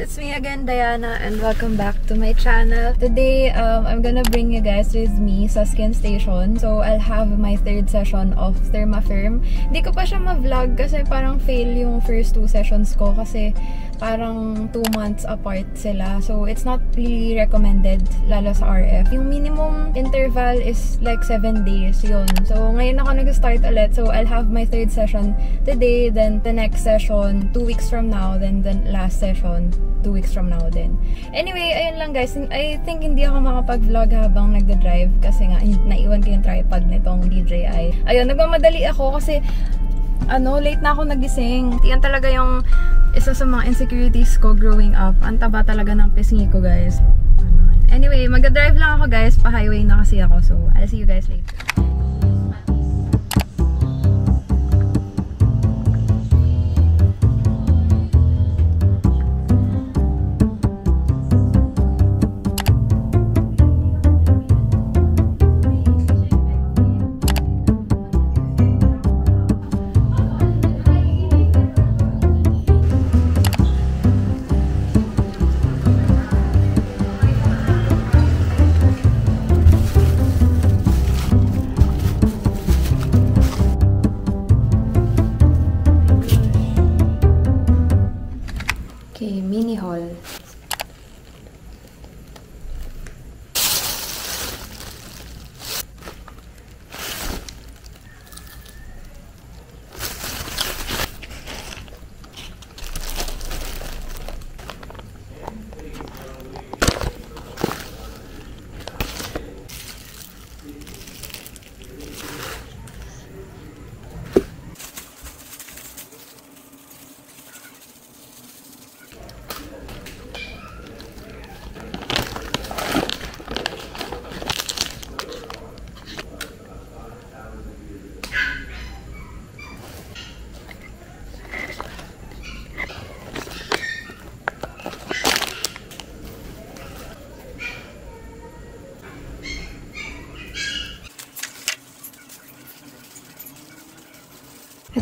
It's me again, Diana, and welcome back to my channel. Today, um, I'm gonna bring you guys with me sa Skin Station. So, I'll have my third session of Thermafirm. Hindi ko pa siya ma-vlog kasi parang fail yung first two sessions ko kasi parang two months apart sila. So, it's not really recommended, lalo sa RF. Yung minimum interval is like 7 days yun. So, ngayon ako nag-start ulit. So, I'll have my third session today, then the next session, two weeks from now, then the last session, two weeks from now din. Anyway, ayun lang guys. I think hindi ako makapag-vlog habang nagda-drive kasi nga, naiwan ko yung tripod nitong DJI. Ayun, nagmamadali ako kasi ano, late na ako nagising. Yan talaga yung isa sa mga insecurities ko growing up. Ang taba talaga ng pisngi ko, guys. Anyway, magda-drive lang ako, guys. Pa-highway na kasi ako. So, I'll see you guys later.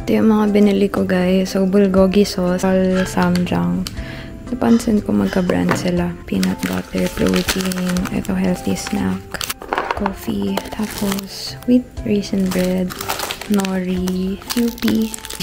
Ito yung mga binili ko guys. So, bulgogi sauce, sal samjang. Napansin ko magka-brand sila. Peanut butter, protein, ito healthy snack, coffee, tapos wheat raisin bread, nori, UP,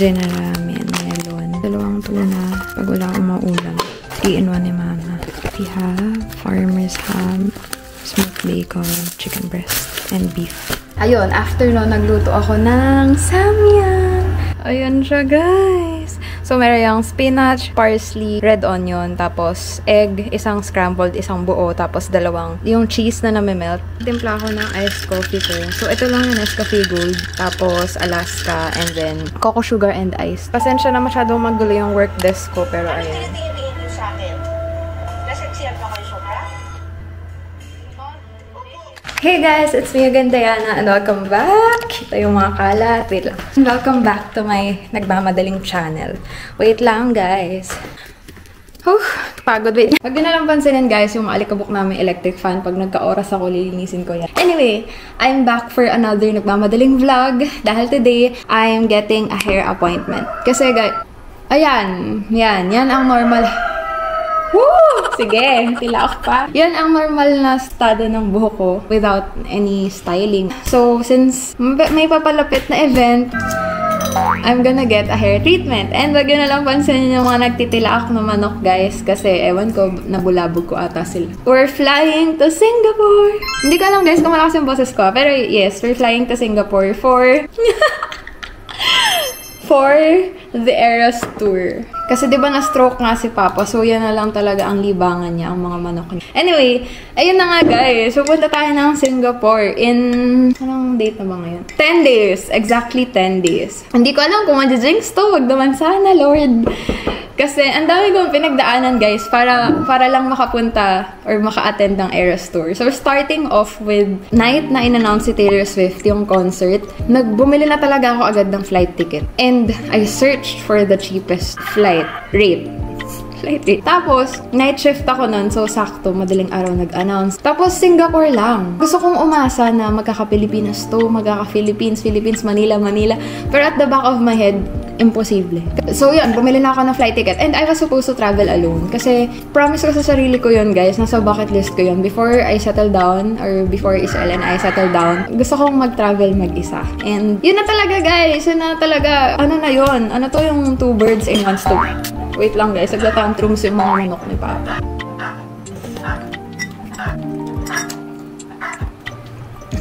ramen, melon, dalawang tuna, pag wala akong maulam. 3 in 1 ni mama. We have farmer's ham, smoked bacon, chicken breast, and beef. Ayun, after no, nagluto ako ng samyang. Ayan siya, guys. So, meron yung spinach, parsley, red onion, tapos egg, isang scrambled, isang buo, tapos dalawang, yung cheese na namimelt. Timpla ako ng iced coffee ko. So, ito lang yung Nescafe Gold, tapos Alaska, and then cocoa sugar and ice. Pasensya na masyadong magulo yung work desk ko, pero ayun. Hey guys, it's me again, Diana, and welcome back! Ito yung mga kalat. Wait lang. Welcome back to my nagmamadaling channel. Wait lang, guys. Huh, pagod. Wait. Huwag na lang pansinin, guys, yung alikabok namin electric fan. Pag nagka-oras ako, lilinisin ko yan. Anyway, I'm back for another nagmamadaling vlog. Dahil today, I am getting a hair appointment. Kasi, guys, ayan, yan, yan ang normal Woo! Sige, tila ako pa. Yan ang normal na estado ng buhok ko without any styling. So, since may papalapit na event, I'm gonna get a hair treatment. And wag yun na lang pansinin yung mga nagtitilaak na manok, guys. Kasi, ewan ko, nabulabog ko ata sila. We're flying to Singapore! Hindi ko alam, guys, kung malakas yung boses ko. Pero yes, we're flying to Singapore for... for the Eras Tour. Kasi 'di ba na-stroke nga si Papa, so yan na lang talaga ang libangan niya, ang mga manok niya. Anyway, ayun na nga guys. Pupunta tayo ng Singapore in anong date na ba ngayon? 10 days. Exactly 10 days. Hindi ko alam kung ma-jinx to. Wag naman sana, Lord. Kasi ang dami kong pinagdaanan guys para para lang makapunta or maka-attend ng Eras Tour. So starting off with night na in-announce si Taylor Swift yung concert, nagbumili na talaga ako agad ng flight ticket. And I searched for the cheapest flight rate. Flight eh. Tapos, night shift ako nun. So, sakto, madaling araw nag-announce. Tapos, Singapore lang. Gusto kong umasa na magkaka-Pilipinas to, magkaka-Philippines, Philippines, Manila, Manila. Pero at the back of my head, imposible. So yun, bumili na ako ng flight ticket and I was supposed to travel alone kasi promise ko sa sarili ko yun guys, nasa bucket list ko yun. Before I settle down or before Israel and I settle down, gusto kong mag-travel mag-isa. And yun na talaga guys, yun na talaga, ano na yun, ano to yung two birds in one stone. Wait lang guys, nagtatantrums yung mga manok ni Papa.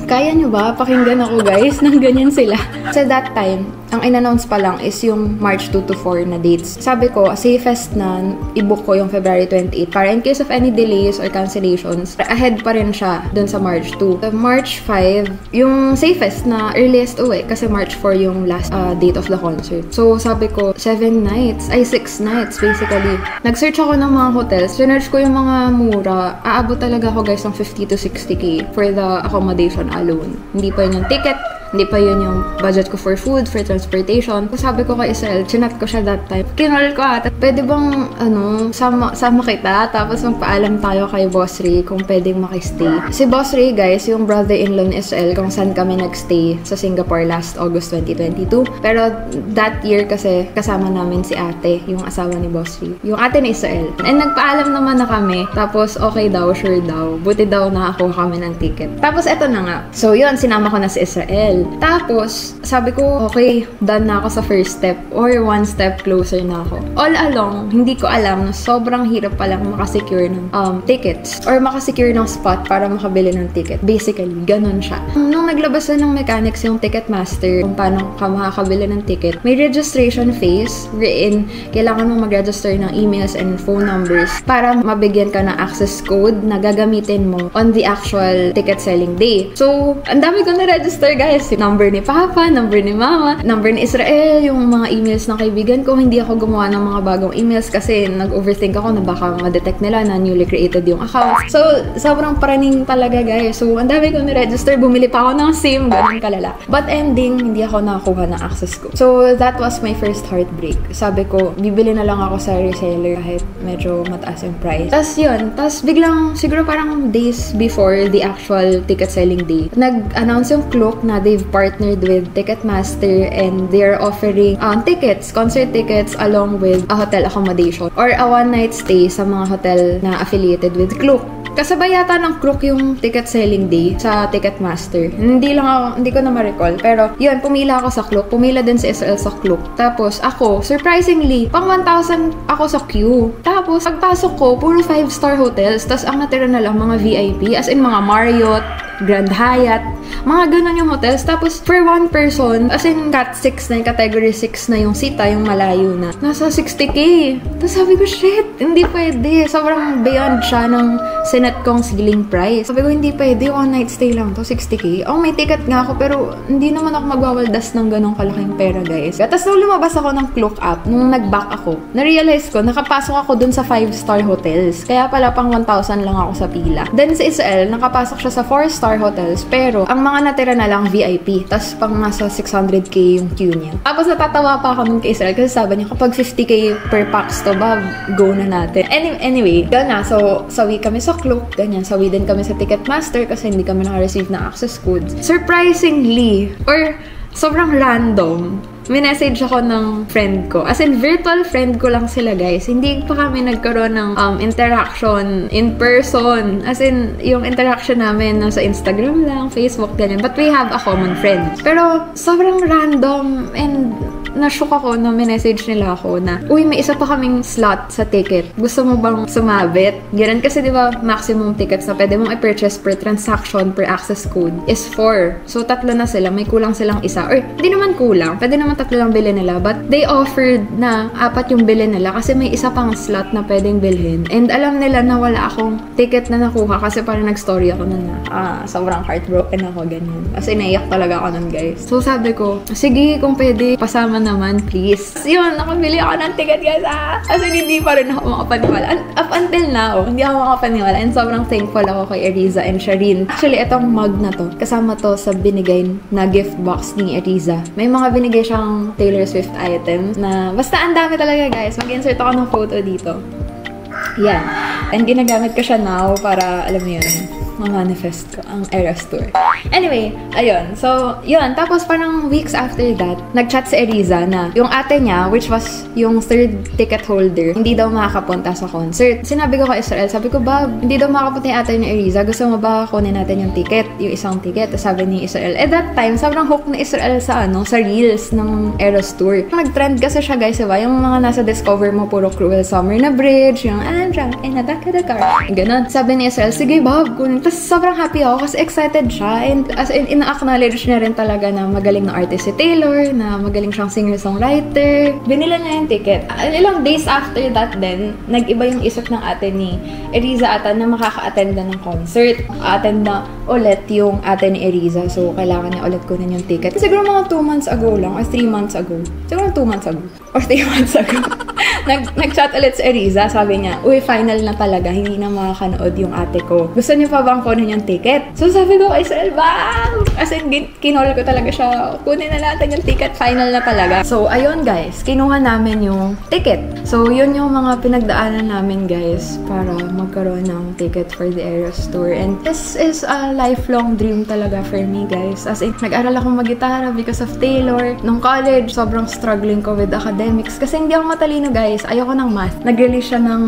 Kaya nyo ba? Pakinggan ako guys, nang ganyan sila. Sa that time, ang in-announce pa lang is yung March 2 to 4 na dates. Sabi ko, safest na i-book ko yung February 28 para in case of any delays or cancellations, ahead pa rin siya dun sa March 2. So, March 5, yung safest na earliest uwi kasi March 4 yung last uh, date of the concert. So, sabi ko, 7 nights, ay 6 nights basically. Nag-search ako ng mga hotels. Sinerch ko yung mga mura. Aabot talaga ako guys ng 50 to 60k for the accommodation alone. Hindi pa yun yung ticket, hindi pa yun yung budget ko for food, for transportation. So, sabi ko kay Israel, chinat ko siya that time. Kinol ko ata, pwede bang, ano, sama, sama kita, tapos magpaalam tayo kay Boss Ray kung pwedeng makistay. Si Boss Ray, guys, yung brother-in-law ni Israel, kung saan kami nagstay sa Singapore last August 2022. Pero that year kasi, kasama namin si ate, yung asawa ni Boss Ray. Yung ate ni Israel. And nagpaalam naman na kami, tapos okay daw, sure daw. Buti daw nakakuha kami ng ticket. Tapos eto na nga. So yun, sinama ko na si Israel. Tapos, sabi ko, okay, done na ako sa first step or one step closer na ako. All along, hindi ko alam na sobrang hirap palang makasecure ng um, tickets or makasecure ng spot para makabili ng ticket. Basically, ganun siya. Nung naglabas na ng mechanics yung Ticketmaster, kung paano ka makakabili ng ticket, may registration phase wherein kailangan mo mag-register ng emails and phone numbers para mabigyan ka ng access code na gagamitin mo on the actual ticket selling day. So, ang dami ko na-register guys. Number ni Papa, number ni Mama, number ni Israel, yung mga emails ng kaibigan ko. Hindi ako gumawa ng mga bagong emails kasi nag-overthink ako na baka ma-detect nila na newly created yung account. So, sobrang paraning talaga guys. So, ang dami ko ni-register. Bumili pa ako ng SIM. Ganun kalala. But ending, hindi ako nakakuha ng access ko. So, that was my first heartbreak. Sabi ko, bibili na lang ako sa reseller kahit medyo mataas yung price. Tapos yun. Tapos biglang, siguro parang days before the actual ticket selling day, nag-announce yung Klook na they've partnered with Ticketmaster and they're offering um, tickets, concert tickets along with a hotel accommodation or a one-night stay sa mga hotel na affiliated with Klook. Kasabay yata ng Crook yung ticket selling day sa Ticketmaster. Hindi lang ako, hindi ko na ma-recall. Pero, yun, pumila ako sa Klook. Pumila din si SL sa Klook. Tapos, ako, surprisingly, pang 1,000 ako sa queue. Tapos, pagpasok ko, puro 5-star hotels. Tapos, ang natira na lang mga VIP. As in, mga Marriott, Grand Hyatt, mga ganun yung hotels. Tapos, for one person, as in, cat 6 na yung category 6 na yung sita, yung malayo na. Nasa 60k. Tapos sabi ko, shit, hindi pwede. Sobrang beyond siya ng sinet kong ceiling price. Sabi ko, hindi pwede. One night stay lang to, 60k. Oh, may ticket nga ako, pero hindi naman ako magwawaldas ng ganong kalaking pera, guys. Tapos nung lumabas ako ng Klook app, nung nag-back ako, na-realize ko, nakapasok ako dun sa 5-star hotels. Kaya pala pang 1,000 lang ako sa pila. Then sa Israel, nakapasok siya sa 4-star hotels, pero ang mga natira na lang VIP. Tapos pang nasa 600k yung queue niya. Tapos natatawa pa ako nung kay Israel kasi sabi niya, kapag 50k per pax to ba, go na natin. Any, anyway, yun na. So, sawi kami sa Klook, ganyan. Sawi din kami sa Ticketmaster kasi hindi kami naka-receive ng access codes. Surprisingly, or sobrang random, minessage ako ng friend ko. As in, virtual friend ko lang sila, guys. Hindi pa kami nagkaroon ng um, interaction in person. As in, yung interaction namin nasa Instagram lang, Facebook, ganyan. But we have a common friend. Pero, sobrang random and na-shook ako na minessage nila ako na, uy, may isa pa kaming slot sa ticket. Gusto mo bang sumabit? Ganun kasi di ba maximum tickets na pwede mong i-purchase per transaction per access code is 4. So, tatlo na sila. May kulang silang isa. Or, hindi naman kulang. Pwede naman tatlo lang bilhin nila. But, they offered na apat yung bilhin nila kasi may isa pang slot na pwedeng bilhin. And alam nila na wala akong ticket na nakuha kasi parang nag-story ako nun na, ah, sobrang heartbroken ako, ganyan. Kasi naiyak talaga ako nun, guys. So, sabi ko, sige, kung pwede, pasama naman, please. Yun, nakabili ako ng ticket, guys, ah. Kasi hindi pa rin ako makapaniwala. Un- up until now, hindi ako makapaniwala. And sobrang thankful ako kay Eriza and Shireen. Actually, itong mug na to, kasama to sa binigay na gift box ni Eriza. May mga binigay siyang Taylor Swift items na basta ang dami talaga, guys. Mag-insert ako ng photo dito. Yan. And ginagamit ko siya now para, alam mo yun, ma-manifest ko ang Eras Tour. Anyway, ayun. So, yun. Tapos parang weeks after that, nag-chat si Eriza na yung ate niya, which was yung third ticket holder, hindi daw makakapunta sa concert. Sinabi ko kay Israel, sabi ko, Bob, hindi daw makakapunta yung ate ni Eriza. Gusto mo ba kunin natin yung ticket? Yung isang ticket. Sabi ni Israel, eh that time, sobrang hook na Israel sa ano, sa reels ng Eras Tour. Nag-trend kasi siya guys, diba? Yung mga nasa Discover mo, puro Cruel Summer na Bridge, yung I'm drunk in the back of the car. Ganon. Sabi ni Israel, sige Bob, kunin. Tapos sobrang happy ako kasi excited siya. And as in, ina-acknowledge niya rin talaga na magaling na artist si Taylor, na magaling siyang singer-songwriter. Binila niya yung ticket. Uh, Ilang days after that then, nag-iba yung isip ng ate ni Eriza ata na makaka-attend na ng concert. Attend na ulit yung ate ni Eriza. So, kailangan niya ulit kunin yung ticket. Siguro mga 2 months ago lang, or 3 months ago. Siguro 2 months ago. Or 3 months ago. Nag, nag-chat ulit si Eriza. Sabi niya, uy, final na talaga. Hindi na makakanood yung ate ko. Gusto niyo pa bang kunin yung ticket? So, sabi ko, Israel, bang! As in, kinol ko talaga siya. Kunin na natin yung ticket. Final na talaga. So, ayun guys. Kinuha namin yung ticket. So, yun yung mga pinagdaanan namin guys para magkaroon ng ticket for the Eras Tour. And this is a lifelong dream talaga for me guys. As in, nag-aral ako mag-gitara because of Taylor. Nung college, sobrang struggling ko with academics. Kasi hindi ako matalino guys. Ayoko ng math. Nag-release siya ng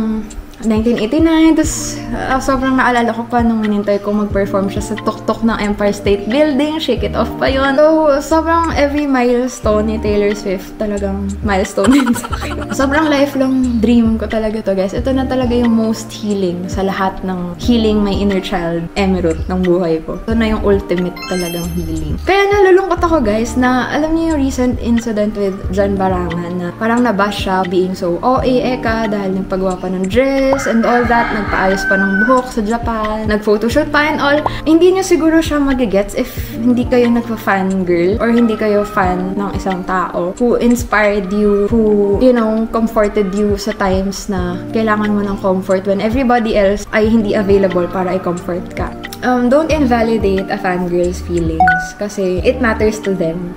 1989, tapos uh, sobrang naalala ko pa nung minintay ko mag-perform siya sa tuktok ng Empire State Building, Shake It Off pa yun. So, sobrang every milestone ni Taylor Swift talagang milestone din sa akin. sobrang lifelong dream ko talaga to guys. Ito na talaga yung most healing sa lahat ng healing my inner child emerald ng buhay ko. Ito na yung ultimate talagang healing. Kaya nalulungkot ako guys na alam niyo yung recent incident with John Barangan na parang nabash siya being so OA eka dahil nagpagawa pa ng dress and all that. Nagpaayos pa ng buhok sa Japan. Nag-photoshoot pa and all. Hindi niyo siguro siya magigets if hindi kayo nagpa-fangirl or hindi kayo fan ng isang tao who inspired you, who, you know, comforted you sa times na kailangan mo ng comfort when everybody else ay hindi available para i-comfort ka. Um, don't invalidate a fangirl's feelings kasi it matters to them.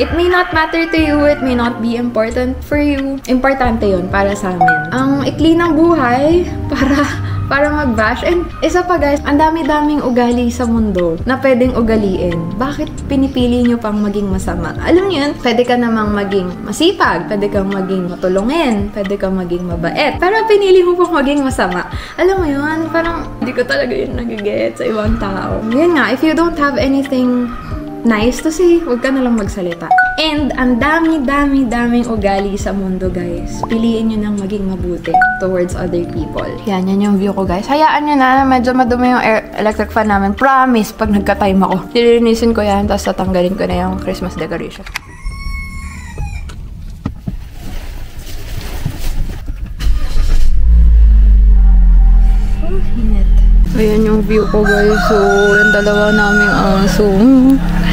It may not matter to you, it may not be important for you. Importante yun para sa amin. Ang ikli ng buhay para para mag-bash. And isa pa guys, ang dami-daming ugali sa mundo na pwedeng ugaliin. Bakit pinipili nyo pang maging masama? Alam niyo yun, pwede ka namang maging masipag, pwede kang maging matulungin, pwede kang maging mabait. Pero pinili mo pang maging masama. Alam mo yun, parang hindi ko talaga yun nagigit sa ibang tao. Yun nga, if you don't have anything nice to say, huwag ka na lang magsalita. And ang dami-dami-daming ugali sa mundo, guys. Piliin nyo nang maging mabuti towards other people. Yan, yan yung view ko, guys. Hayaan nyo na, medyo madumi yung air electric fan namin. Promise, pag nagka-time ako. Nilinisin ko yan, tapos tatanggalin ko na yung Christmas decoration. Ayan yung view ko guys. So, yung dalawa naming aso.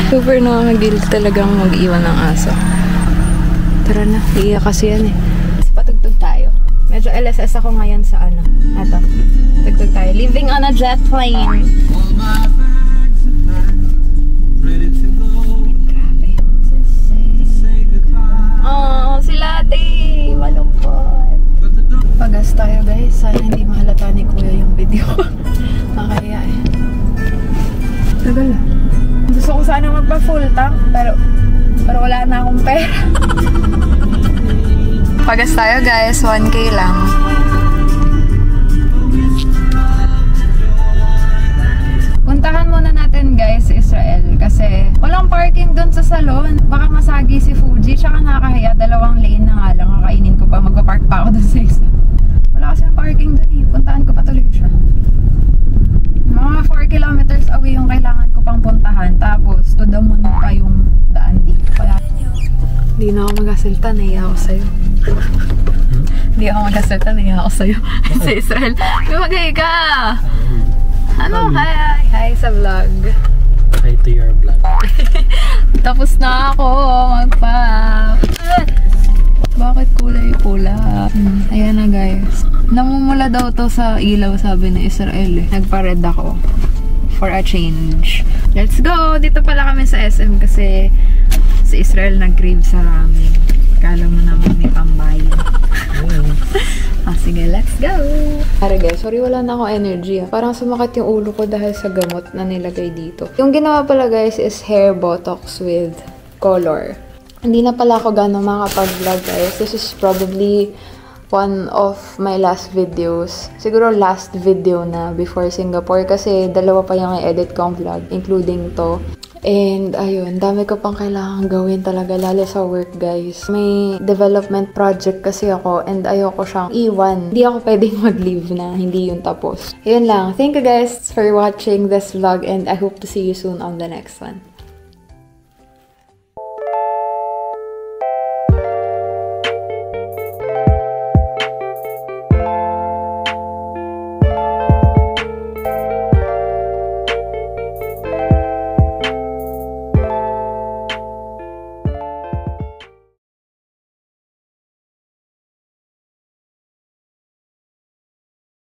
Super nakakagil talagang mag-iwan ng aso. Tara na, iiyak kasi yan eh. Patugtog tayo. Medyo LSS ako ngayon sa ano. Ato. Tugtog tayo. Living on a jet plane. Oh, si Latte. Malungkot. Pagas tayo guys. Sana hindi mahalata ni Kuya yung video. Makakaya eh. Tagal ah. Gusto ko sana magpa full tank pero pero wala na akong pera. Pagas tayo guys. 1k lang. Puntahan muna natin guys si Israel kasi walang parking doon sa salon. Baka masagi si Fuji tsaka nakakahiya. Dalawang lane na nga lang. Kakainin ko pa. Magpa-park pa ako doon sa isa. Wala kasi parking doon eh. Puntahan ko pa tuloy siya. Mga 4 kilometers away yung kailangan ko pang puntahan. Tapos, to the moon pa yung daan dito. Kaya, hindi na ako magasalta. Naiya ako sa'yo. Hindi ako magasalta. Naiya ako sa'yo. sa Israel. Lumagay ka! Ano? Hi, hi, hi sa vlog. Hi to your vlog. Tapos na ako magpa. Bakit kulay pula? Hmm, ayan na guys. Namumula daw to sa ilaw sabi ni Israel eh. Nagpa-red ako. For a change. Let's go! Dito pala kami sa SM kasi si Israel nag-crave sa ramen. Kala mo naman may pambayan. Ah, sige, let's go! Para guys, sorry wala na akong energy. ah. Parang sumakit yung ulo ko dahil sa gamot na nilagay dito. Yung ginawa pala guys is hair botox with color. Hindi na pala ako gano'ng makapag-vlog guys. This is probably one of my last videos. Siguro last video na before Singapore kasi dalawa pa yung i-edit kong vlog, including to. And ayun, dami ko pang kailangan gawin talaga, lalo sa work guys. May development project kasi ako and ayoko siyang iwan. Hindi ako pwedeng mag-leave na hindi yun tapos. Yun lang. Thank you guys for watching this vlog and I hope to see you soon on the next one.